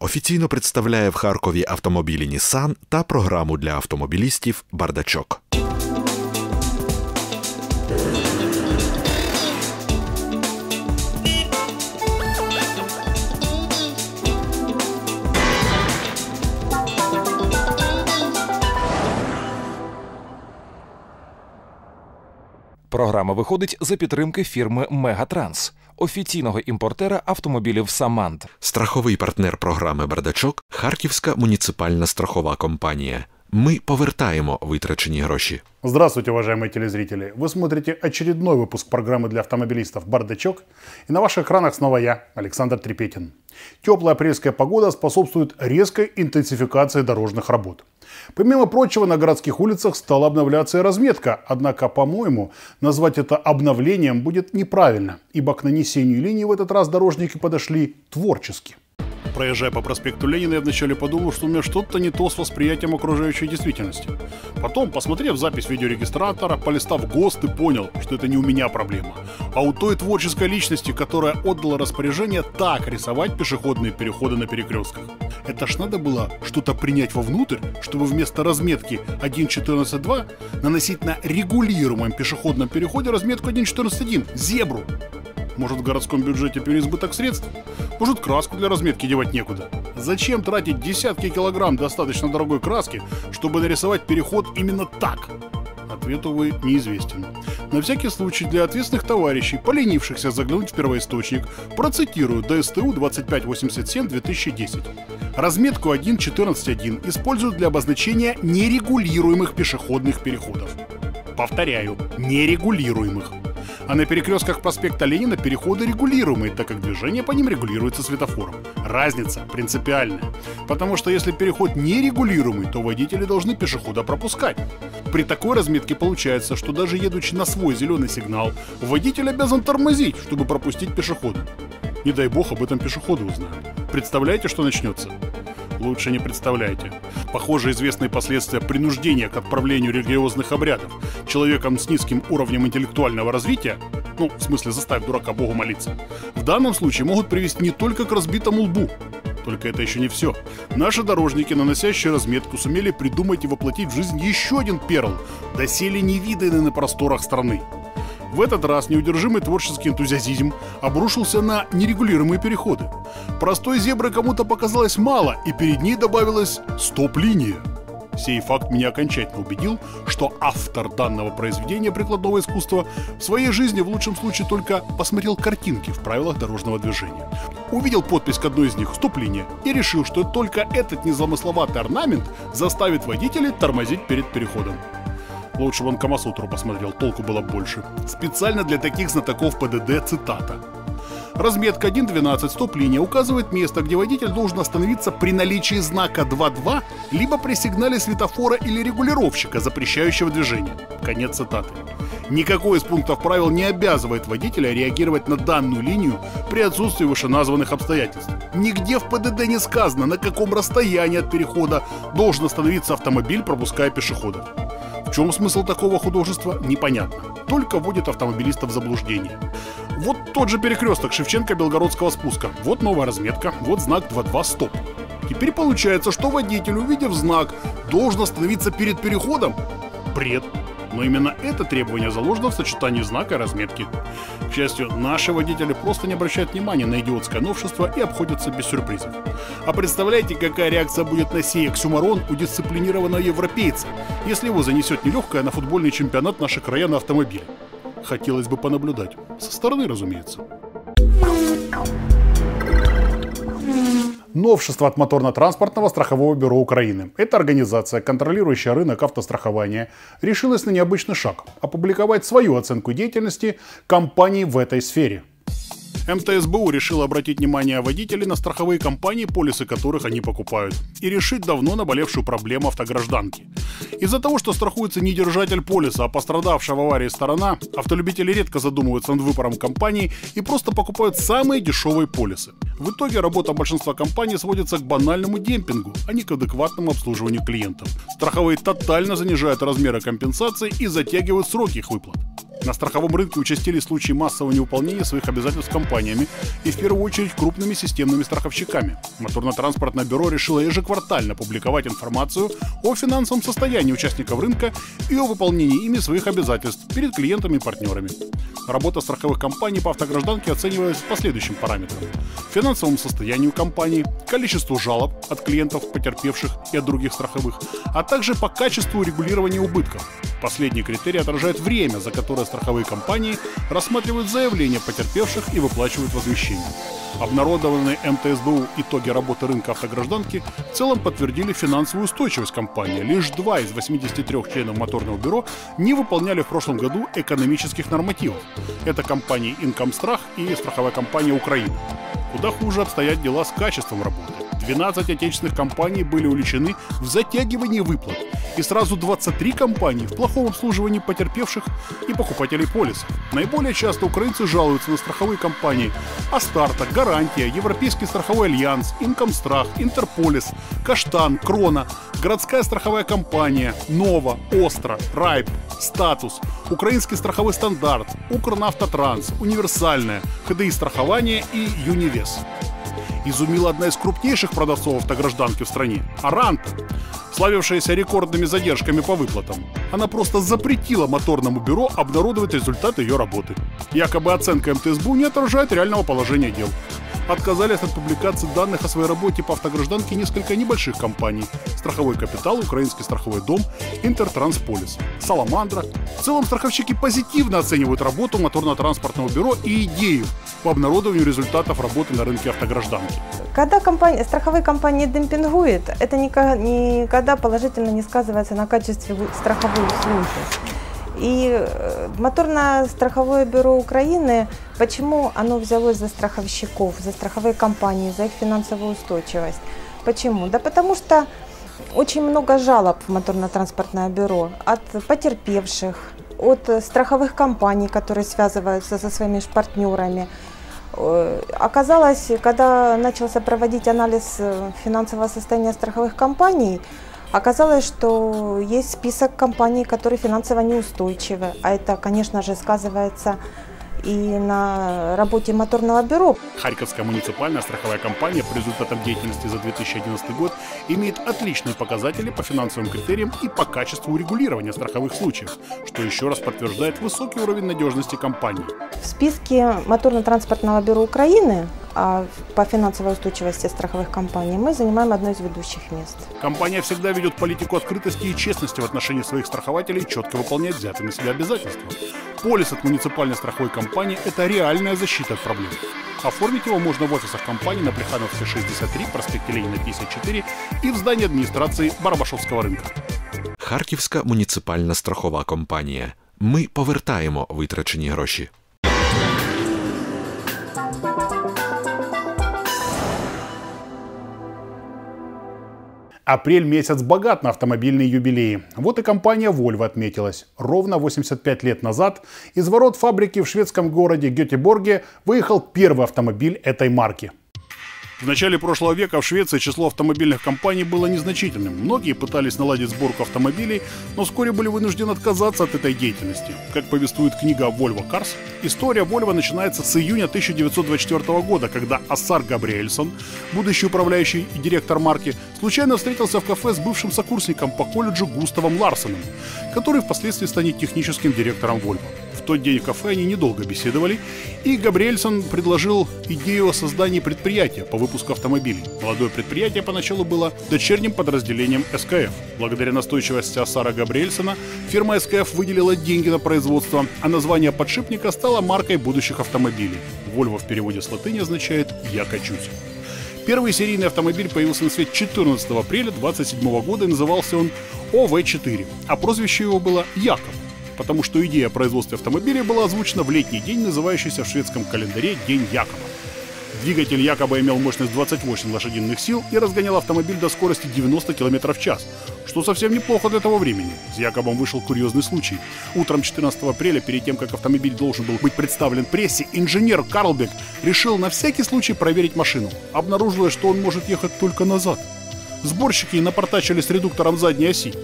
Офіційно представляє в Харкові автомобілі Нісан та програму для автомобілістів Бардачок. Програма виходить за підтримки фірми Мегатранс, офіційного імпортера автомобілів Самант. Страховий партнер програми Бардачок Харківська муніципальна страхова компанія. Ми повертаємо витрачені гроші. Здравствуйте, уважаемые телезрители! Вы смотрите очередной выпуск программы для автомобилистов «Бардачок». И на ваших экранах снова я, Александр Трепетин. Теплая апрельская погода способствует резкой интенсификации дорожных работ. Помимо прочего, на городских улицах стала обновляться и разметка. Однако, по-моему, назвать это обновлением будет неправильно, ибо к нанесению линий в этот раз дорожники подошли творчески. Проезжая по проспекту Ленина, я вначале подумал, что у меня что-то не то с восприятием окружающей действительности. Потом, посмотрев запись видеорегистратора, полистав ГОСТ и понял, что это не у меня проблема, а у той творческой личности, которая отдала распоряжение так рисовать пешеходные переходы на перекрестках. Это ж надо было что-то принять вовнутрь, чтобы вместо разметки 1.14.2 наносить на регулируемом пешеходном переходе разметку 1.14.1 – зебру. Может, в городском бюджете переизбыток средств? Может, краску для разметки девать некуда? Зачем тратить десятки килограмм достаточно дорогой краски, чтобы нарисовать переход именно так? Ответ, увы, неизвестен. На всякий случай для ответственных товарищей, поленившихся заглянуть в первоисточник, процитирую ДСТУ 2587-2010. Разметку 1.14.1 используют для обозначения нерегулируемых пешеходных переходов. Повторяю, нерегулируемых а на перекрестках проспекта Ленина переходы регулируемые, так как движение по ним регулируется светофором. Разница принципиальная. Потому что если переход нерегулируемый, то водители должны пешехода пропускать. При такой разметке получается, что даже едучи на свой зеленый сигнал, водитель обязан тормозить, чтобы пропустить пешехода. Не дай бог об этом пешеходы узнают. Представляете, что начнется? Лучше не представляете. Похоже, известные последствия принуждения к отправлению религиозных обрядов человеком с низким уровнем интеллектуального развития, ну, в смысле заставить дурака Богу молиться, в данном случае могут привести не только к разбитому лбу, только это еще не все. Наши дорожники, наносящие разметку, сумели придумать и воплотить в жизнь еще один перл, доселе невиданный на просторах страны. В этот раз неудержимый творческий энтузиазм обрушился на нерегулируемые переходы. Простой зебры кому-то показалось мало, и перед ней добавилась стоп-линия. Сей факт меня окончательно убедил, что автор данного произведения прикладного искусства в своей жизни в лучшем случае только посмотрел картинки в правилах дорожного движения. Увидел подпись к одной из них «Стоп-линия» и решил, что только этот незамысловатый орнамент заставит водителей тормозить перед переходом. Лучше бы он Камасутру посмотрел, толку было больше. Специально для таких знатоков ПДД цитата. Разметка 1.12 стоп-линия указывает место, где водитель должен остановиться при наличии знака 2.2, либо при сигнале светофора или регулировщика, запрещающего движение. Конец цитаты. Никакой из пунктов правил не обязывает водителя реагировать на данную линию при отсутствии вышеназванных обстоятельств. Нигде в ПДД не сказано, на каком расстоянии от перехода должен остановиться автомобиль, пропуская пешеходов. Чем смысл такого художества, непонятно. Только вводит автомобилистов в заблуждение. Вот тот же перекресток Шевченко-Белгородского спуска. Вот новая разметка, вот знак 2.2 стоп. Теперь получается, что водитель, увидев знак, должен остановиться перед переходом? Бред. Но именно это требование заложено в сочетании знака и разметки. К счастью, наши водители просто не обращают внимания на идиотское новшество и обходятся без сюрпризов. А представляете, какая реакция будет на сей оксюмарон у дисциплинированного европейца, если его занесет нелегкая на футбольный чемпионат наших края на автомобиле? Хотелось бы понаблюдать. Со стороны, разумеется. Новшество от Моторно-транспортного страхового бюро Украины. Эта организация, контролирующая рынок автострахования, решилась на необычный шаг – опубликовать свою оценку деятельности компаний в этой сфере – МТСБУ решил обратить внимание водителей на страховые компании, полисы которых они покупают, и решить давно наболевшую проблему автогражданки. Из-за того, что страхуется не держатель полиса, а пострадавшая в аварии сторона, автолюбители редко задумываются над выбором компании и просто покупают самые дешевые полисы. В итоге работа большинства компаний сводится к банальному демпингу, а не к адекватному обслуживанию клиентов. Страховые тотально занижают размеры компенсации и затягивают сроки их выплат. На страховом рынке участились случаи массового невыполнения своих обязательств компаниями и в первую очередь крупными системными страховщиками. Моторно-транспортное бюро решило ежеквартально публиковать информацию о финансовом состоянии участников рынка и о выполнении ими своих обязательств перед клиентами и партнерами. Работа страховых компаний по автогражданке оценивалась по следующим параметрам. Финансовому состоянию компании, количеству жалоб от клиентов, потерпевших и от других страховых, а также по качеству регулирования убытков. Последний критерий отражает время, за которое страховые компании рассматривают заявления потерпевших и выплачивают возмещение. Обнародованные МТСБУ итоги работы рынка автогражданки в целом подтвердили финансовую устойчивость компании. Лишь два из 83 членов моторного бюро не выполняли в прошлом году экономических нормативов. Это компании Инкомстрах и страховая компания Украина. Куда хуже обстоят дела с качеством работы. 12 отечественных компаний были увлечены в затягивании выплат, и сразу 23 компании в плохом обслуживании потерпевших и покупателей полисов. Наиболее часто украинцы жалуются на страховые компании. Астарта, Гарантия, Европейский страховой альянс, Инкомстрах, Интерполис, Каштан, Крона, городская страховая компания, Нова, Остра, Райп, Статус, Украинский страховой стандарт, Укрнафтотранс, Универсальная, ХДИ страхование и Юнивес изумила одна из крупнейших продавцов автогражданки в стране – Аранта, славившаяся рекордными задержками по выплатам. Она просто запретила моторному бюро обнародовать результаты ее работы. Якобы оценка МТСБУ не отражает реального положения дел отказались от публикации данных о своей работе по автогражданке несколько небольших компаний – Страховой Капитал, Украинский страховой дом, Интертрансполис, Саламандра. В целом страховщики позитивно оценивают работу моторно-транспортного бюро и идею по обнародованию результатов работы на рынке автогражданки. Когда компания, страховые компании демпингуют, это никогда положительно не сказывается на качестве страховой услуги. И э, моторно-страховое бюро Украины, почему оно взялось за страховщиков, за страховые компании, за их финансовую устойчивость? Почему? Да потому что очень много жалоб в моторно-транспортное бюро от потерпевших, от страховых компаний, которые связываются со своими партнерами. Э, оказалось, когда начался проводить анализ э, финансового состояния страховых компаний, Оказалось, что есть список компаний, которые финансово неустойчивы, а это, конечно же, сказывается и на работе моторного бюро. Харьковская муниципальная страховая компания по результатам деятельности за 2011 год имеет отличные показатели по финансовым критериям и по качеству урегулирования страховых случаев, что еще раз подтверждает высокий уровень надежности компании. В списке моторно-транспортного бюро Украины по финансовой устойчивости страховых компаний мы занимаем одно из ведущих мест. Компания всегда ведет политику открытости и честности в отношении своих страхователей и четко выполняет взятые на себя обязательства. Полис от муниципальной страховой компании – это реальная защита от проблем. Оформить его можно в офисах компании на Плехановке 63, проспекте Ленина 54 и в здании адміністрації Барабашовського ринка. Харківська муніципальна страхова компанія. Ми повертаємо витрачені гроші. Апрель месяц богат на автомобильные юбилеи. Вот и компания Volvo отметилась. Ровно 85 лет назад из ворот фабрики в шведском городе Гетеборге выехал первый автомобиль этой марки – в начале прошлого века в Швеции число автомобильных компаний было незначительным. Многие пытались наладить сборку автомобилей, но вскоре были вынуждены отказаться от этой деятельности. Как повествует книга Volvo Cars, история Volvo начинается с июня 1924 года, когда Ассар Габриэльсон, будущий управляющий и директор марки, случайно встретился в кафе с бывшим сокурсником по колледжу Густавом Ларсоном, который впоследствии станет техническим директором Volvo тот день в кафе они недолго беседовали, и Габриэльсон предложил идею о создании предприятия по выпуску автомобилей. Молодое предприятие поначалу было дочерним подразделением СКФ. Благодаря настойчивости Асара Габриэльсона фирма СКФ выделила деньги на производство, а название подшипника стало маркой будущих автомобилей. Volvo в переводе с латыни означает «я качусь». Первый серийный автомобиль появился на свет 14 апреля 27 года и назывался он ОВ-4, а прозвище его было Яков потому что идея о производстве автомобиля была озвучена в летний день, называющийся в шведском календаре День Якоба. Двигатель якобы имел мощность 28 лошадиных сил и разгонял автомобиль до скорости 90 км в час, что совсем неплохо для того времени. С Якобом вышел курьезный случай. Утром 14 апреля, перед тем, как автомобиль должен был быть представлен прессе, инженер Карлбек решил на всякий случай проверить машину. Обнаружилось, что он может ехать только назад. Сборщики напортачили с редуктором задней оси.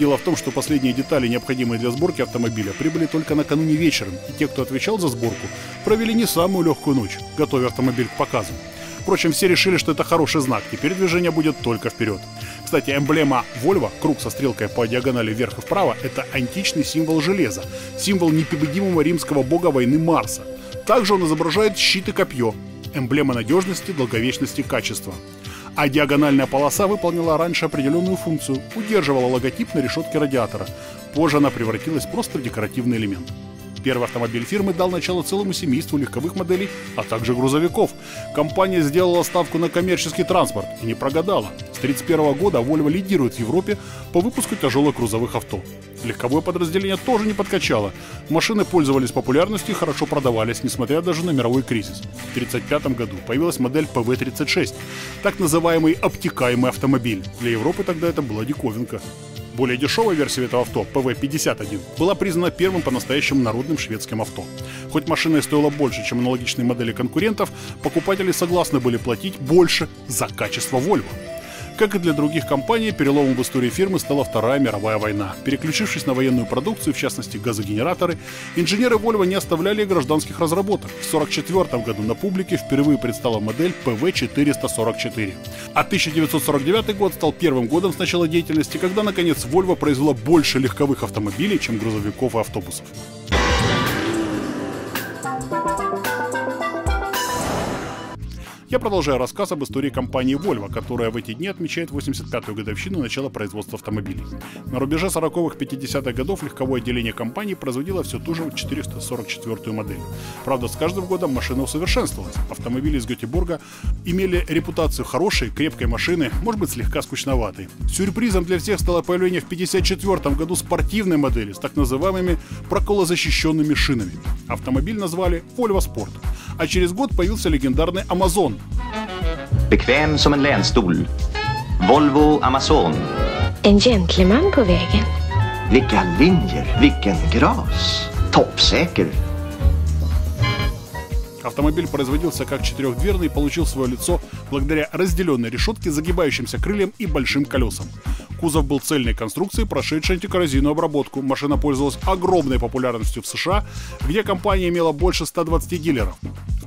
Дело в том, что последние детали, необходимые для сборки автомобиля, прибыли только накануне вечером, и те, кто отвечал за сборку, провели не самую легкую ночь, готовя автомобиль к показу. Впрочем, все решили, что это хороший знак, теперь движение будет только вперед. Кстати, эмблема Volvo, круг со стрелкой по диагонали вверх и вправо, это античный символ железа, символ непобедимого римского бога войны Марса. Также он изображает щит и копье, эмблема надежности, долговечности, качества. А диагональная полоса выполнила раньше определенную функцию, удерживала логотип на решетке радиатора. Позже она превратилась просто в декоративный элемент. Первый автомобиль фирмы дал начало целому семейству легковых моделей, а также грузовиков. Компания сделала ставку на коммерческий транспорт и не прогадала. С 1931 года Volvo лидирует в Европе по выпуску тяжелых грузовых авто. Легковое подразделение тоже не подкачало. Машины пользовались популярностью и хорошо продавались, несмотря даже на мировой кризис. В 1935 году появилась модель PV-36, так называемый обтекаемый автомобиль. Для Европы тогда это была диковинка. Более дешевая версия этого авто, PV51, была признана первым по-настоящему народным шведским авто. Хоть машина и стоила больше, чем аналогичные модели конкурентов, покупатели согласны были платить больше за качество Volvo. Как и для других компаний, переломом в истории фирмы стала Вторая мировая война. Переключившись на военную продукцию, в частности газогенераторы, инженеры Volvo не оставляли гражданских разработок. В 1944 году на публике впервые предстала модель PV444. А 1949 год стал первым годом с начала деятельности, когда, наконец, Volvo произвела больше легковых автомобилей, чем грузовиков и автобусов. Я продолжаю рассказ об истории компании Volvo, которая в эти дни отмечает 85-ю годовщину начала производства автомобилей. На рубеже 40-х 50-х годов легковое отделение компании производило все ту же 444-ю модель. Правда, с каждым годом машина усовершенствовалась. Автомобили из Гетеборга имели репутацию хорошей, крепкой машины, может быть, слегка скучноватой. Сюрпризом для всех стало появление в 54 году спортивной модели с так называемыми проколозащищенными шинами. Автомобиль назвали Volvo Sport а через год появился легендарный Amazon. Bekväm som en länstol. Volvo Amazon. En gentleman på vägen. Vilka linjer, vilken gras. Toppsäker. Автомобиль производился как четырехдверный и получил свое лицо благодаря разделенной решетке, загибающимся крыльям и большим колесам. Кузов был цельной конструкции, прошедшей антикоррозийную обработку. Машина пользовалась огромной популярностью в США, где компания имела больше 120 дилеров.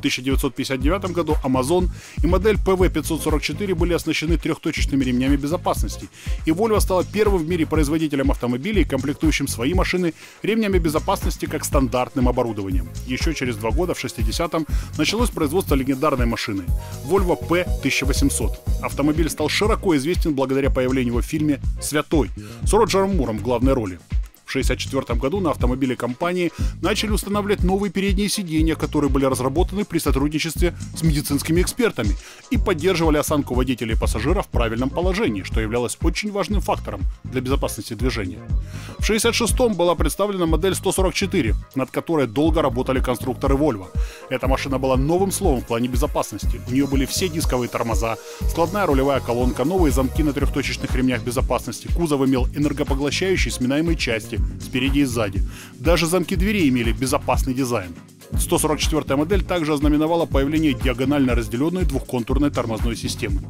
1959 году Amazon и модель PV544 были оснащены трехточечными ремнями безопасности, и Volvo стала первым в мире производителем автомобилей, комплектующим свои машины ремнями безопасности как стандартным оборудованием. Еще через два года, в 60-м, началось производство легендарной машины Volvo P1800. Автомобиль стал широко известен благодаря появлению его в фильме «Святой» с Роджером Муром в главной роли. В 1964 году на автомобиле компании начали устанавливать новые передние сиденья, которые были разработаны при сотрудничестве с медицинскими экспертами и поддерживали осанку водителей и пассажиров в правильном положении, что являлось очень важным фактором для безопасности движения. В 1966 была представлена модель 144, над которой долго работали конструкторы Volvo. Эта машина была новым словом в плане безопасности. У нее были все дисковые тормоза, складная рулевая колонка, новые замки на трехточечных ремнях безопасности, кузов имел энергопоглощающие сминаемые части, спереди и сзади. Даже замки дверей имели безопасный дизайн. 144 модель также ознаменовала появление диагонально разделенной двухконтурной тормозной системы.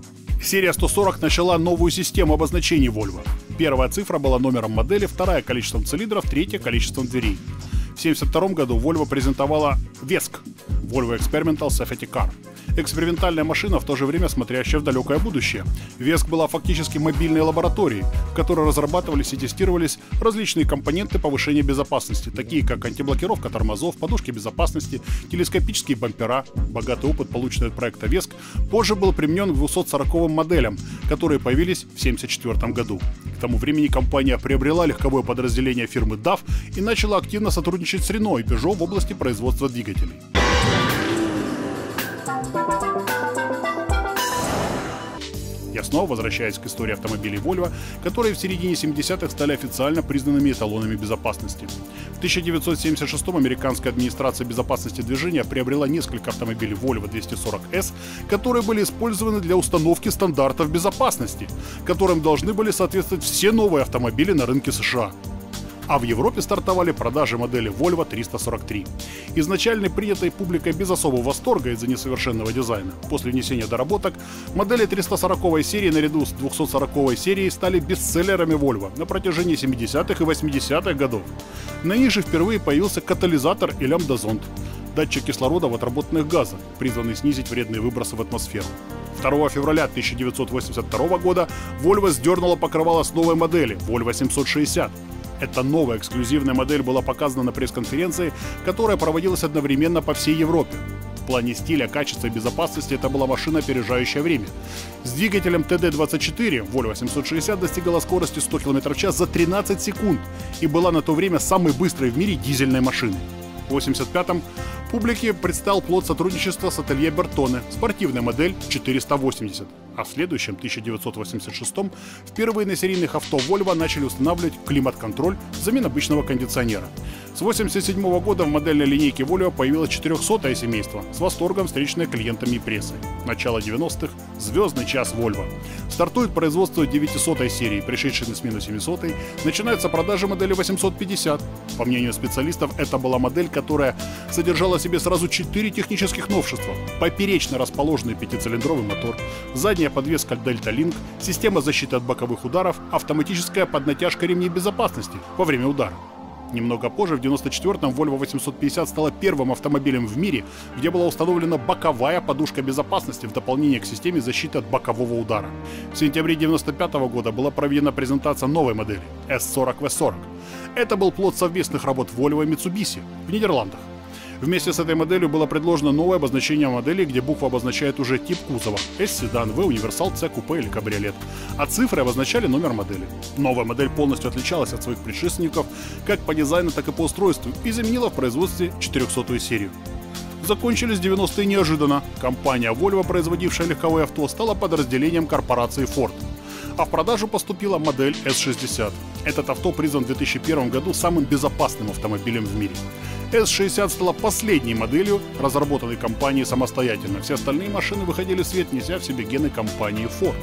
Серия 140 начала новую систему обозначений Volvo. Первая цифра была номером модели, вторая – количеством цилиндров, третья – количеством дверей. В 1972 году Volvo презентовала VESC – Volvo Experimental Safety Car – экспериментальная машина, в то же время смотрящая в далекое будущее. Веск была фактически мобильной лабораторией, в которой разрабатывались и тестировались различные компоненты повышения безопасности, такие как антиблокировка тормозов, подушки безопасности, телескопические бампера. Богатый опыт, полученный от проекта Веск, позже был применен к 240 моделям, которые появились в 1974 году. К тому времени компания приобрела легковое подразделение фирмы DAF и начала активно сотрудничать с Renault и Peugeot в области производства двигателей. Я снова возвращаюсь к истории автомобилей Volvo, которые в середине 70-х стали официально признанными эталонами безопасности. В 1976 американская администрация безопасности движения приобрела несколько автомобилей Volvo 240S, которые были использованы для установки стандартов безопасности, которым должны были соответствовать все новые автомобили на рынке США. А в Европе стартовали продажи модели Volvo 343. Изначально принятой публикой без особого восторга из-за несовершенного дизайна. После внесения доработок модели 340 серии наряду с 240 серией стали бестселлерами Volvo на протяжении 70-х и 80-х годов. На них же впервые появился катализатор и лямбда-зонд датчик кислорода в отработанных газах, призванный снизить вредные выбросы в атмосферу. 2 февраля 1982 года Volvo сдернула покрывало с новой модели Volvo 760. Эта новая эксклюзивная модель была показана на пресс-конференции, которая проводилась одновременно по всей Европе. В плане стиля, качества и безопасности это была машина, опережающая время. С двигателем TD24 Volvo 760 достигала скорости 100 км в час за 13 секунд и была на то время самой быстрой в мире дизельной машиной. В 1985-м публике предстал плод сотрудничества с ателье Бертоне, спортивная модель 480 а в следующем, 1986 впервые на серийных авто Volvo начали устанавливать климат-контроль взамен обычного кондиционера. С 1987 года в модельной линейке Volvo появилось 400 семейство, с восторгом встречное клиентами и прессой. Начало 90-х – звездный час Volvo. Стартует производство 900 серии, пришедшей на смену 700 начинаются продажи модели 850. По мнению специалистов, это была модель, которая содержала в себе сразу 4 технических новшества. Поперечно расположенный пятицилиндровый мотор, задняя подвеска Delta Link, система защиты от боковых ударов, автоматическая поднатяжка ремней безопасности во время удара. Немного позже, в 1994-м, Volvo 850 стала первым автомобилем в мире, где была установлена боковая подушка безопасности в дополнение к системе защиты от бокового удара. В сентябре 1995 года была проведена презентация новой модели S40 V40. Это был плод совместных работ Volvo и Mitsubishi в Нидерландах. Вместе с этой моделью было предложено новое обозначение модели, где буква обозначает уже тип кузова – S-седан, V – универсал, C – купе или кабриолет, а цифры обозначали номер модели. Новая модель полностью отличалась от своих предшественников как по дизайну, так и по устройству и заменила в производстве 400-ю серию. Закончились 90-е неожиданно. Компания Volvo, производившая легковые авто, стала подразделением корпорации Ford – а в продажу поступила модель S60. Этот авто признан в 2001 году самым безопасным автомобилем в мире. S60 стала последней моделью, разработанной компанией самостоятельно. Все остальные машины выходили в свет, неся в себе гены компании Ford.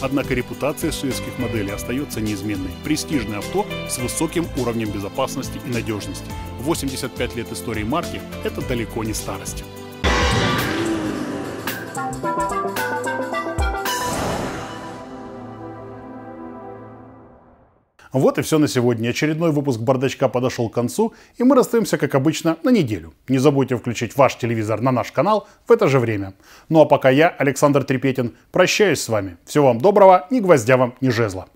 Однако репутация советских моделей остается неизменной. Престижное авто с высоким уровнем безопасности и надежности. 85 лет истории марки – это далеко не старость. Вот и все на сегодня. Очередной выпуск «Бардачка» подошел к концу, и мы расстаемся, как обычно, на неделю. Не забудьте включить ваш телевизор на наш канал в это же время. Ну а пока я, Александр Трепетин, прощаюсь с вами. Всего вам доброго, ни гвоздя вам, ни жезла.